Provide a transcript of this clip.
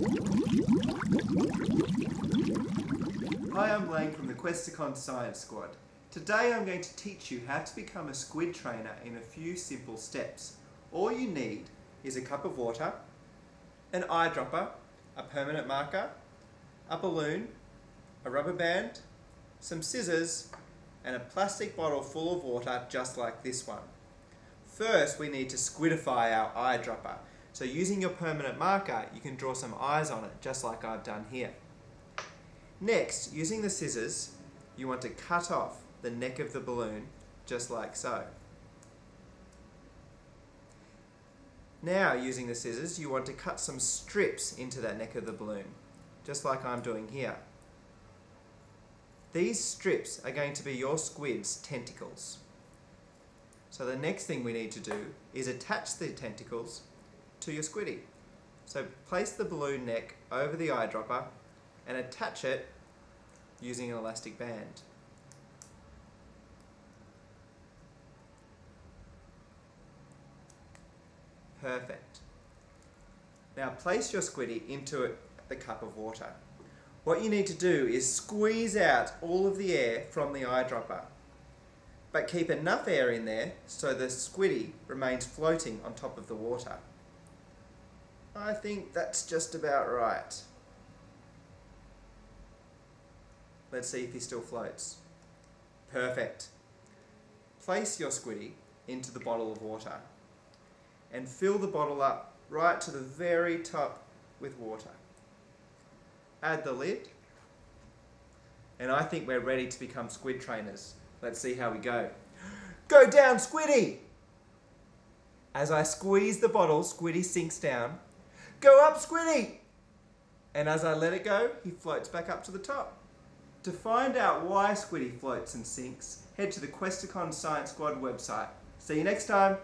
Hi, I'm Lane from the Questacon Science Squad. Today I'm going to teach you how to become a squid trainer in a few simple steps. All you need is a cup of water, an eyedropper, a permanent marker, a balloon, a rubber band, some scissors, and a plastic bottle full of water just like this one. First, we need to squidify our eyedropper. So using your permanent marker, you can draw some eyes on it, just like I've done here. Next, using the scissors, you want to cut off the neck of the balloon, just like so. Now, using the scissors, you want to cut some strips into that neck of the balloon, just like I'm doing here. These strips are going to be your squid's tentacles. So the next thing we need to do is attach the tentacles to your squidy. So place the balloon neck over the eyedropper and attach it using an elastic band. Perfect. Now place your squidy into the cup of water. What you need to do is squeeze out all of the air from the eyedropper, but keep enough air in there so the squidy remains floating on top of the water. I think that's just about right. Let's see if he still floats. Perfect. Place your squidy into the bottle of water and fill the bottle up right to the very top with water. Add the lid and I think we're ready to become squid trainers. Let's see how we go. Go down, Squidy! As I squeeze the bottle, Squidy sinks down. Go up, Squidy! And as I let it go, he floats back up to the top. To find out why Squidy floats and sinks, head to the Questacon Science Squad website. See you next time!